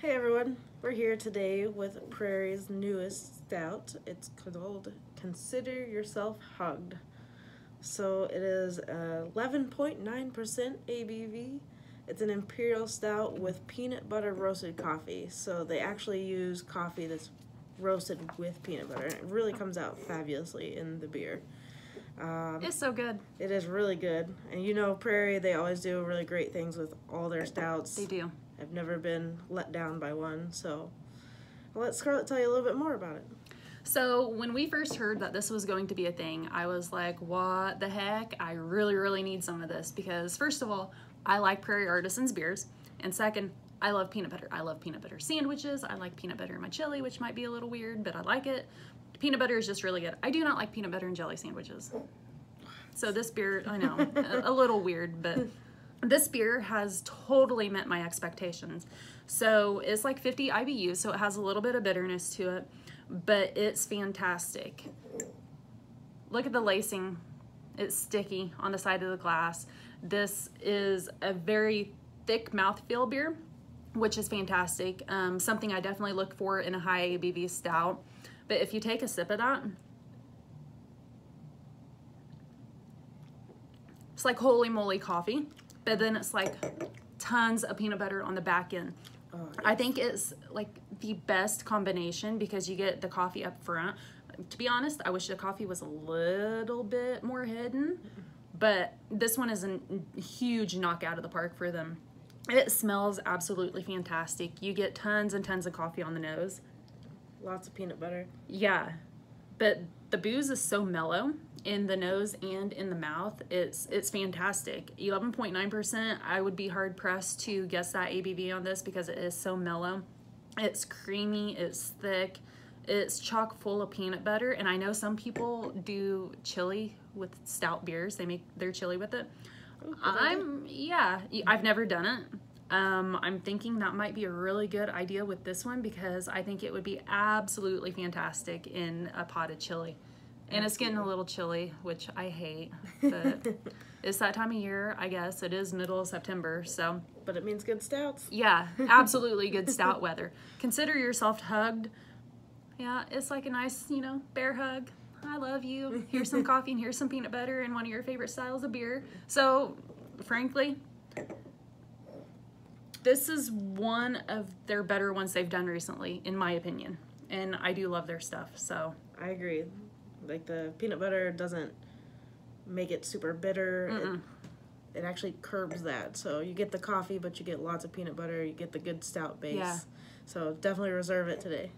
Hey everyone, we're here today with Prairie's newest stout. It's called Consider Yourself Hugged. So it is 11.9% ABV. It's an imperial stout with peanut butter roasted coffee. So they actually use coffee that's roasted with peanut butter. And it really comes out fabulously in the beer. Um, it's so good. It is really good. And you know, Prairie, they always do really great things with all their stouts. They do. I've never been let down by one. So I'll let Scarlett tell you a little bit more about it. So when we first heard that this was going to be a thing, I was like, what the heck? I really, really need some of this because first of all, I like Prairie Artisans beers. And second, I love peanut butter. I love peanut butter sandwiches. I like peanut butter in my chili, which might be a little weird, but I like it. Peanut butter is just really good. I do not like peanut butter and jelly sandwiches. So this beer, I know, a, a little weird, but this beer has totally met my expectations. So it's like 50 IBU, so it has a little bit of bitterness to it, but it's fantastic. Look at the lacing. It's sticky on the side of the glass. This is a very thick mouthfeel beer, which is fantastic. Um, something I definitely look for in a high ABV stout. But if you take a sip of that, it's like holy moly coffee, but then it's like tons of peanut butter on the back end. Oh, yes. I think it's like the best combination because you get the coffee up front. To be honest, I wish the coffee was a little bit more hidden, but this one is a huge knockout of the park for them. It smells absolutely fantastic. You get tons and tons of coffee on the nose. Lots of peanut butter. Yeah, but the booze is so mellow in the nose and in the mouth. It's it's fantastic. 11.9%. I would be hard pressed to guess that ABV on this because it is so mellow. It's creamy, it's thick, it's chock full of peanut butter. And I know some people do chili with stout beers. They make their chili with it. Ooh, I'm, yeah, I've never done it. Um, I'm thinking that might be a really good idea with this one because I think it would be absolutely fantastic in a pot of chili. And it's getting a little chilly, which I hate, but it's that time of year, I guess. It is middle of September, so. But it means good stouts. Yeah, absolutely good stout weather. Consider yourself hugged. Yeah, it's like a nice, you know, bear hug. I love you. Here's some coffee and here's some peanut butter and one of your favorite styles of beer. So, frankly, this is one of their better ones they've done recently, in my opinion. And I do love their stuff, so. I agree. Like the peanut butter doesn't make it super bitter. It, it, actually curbs that. So you get the coffee, but you get lots of peanut butter. You get the good stout base. Yeah. So definitely reserve it today.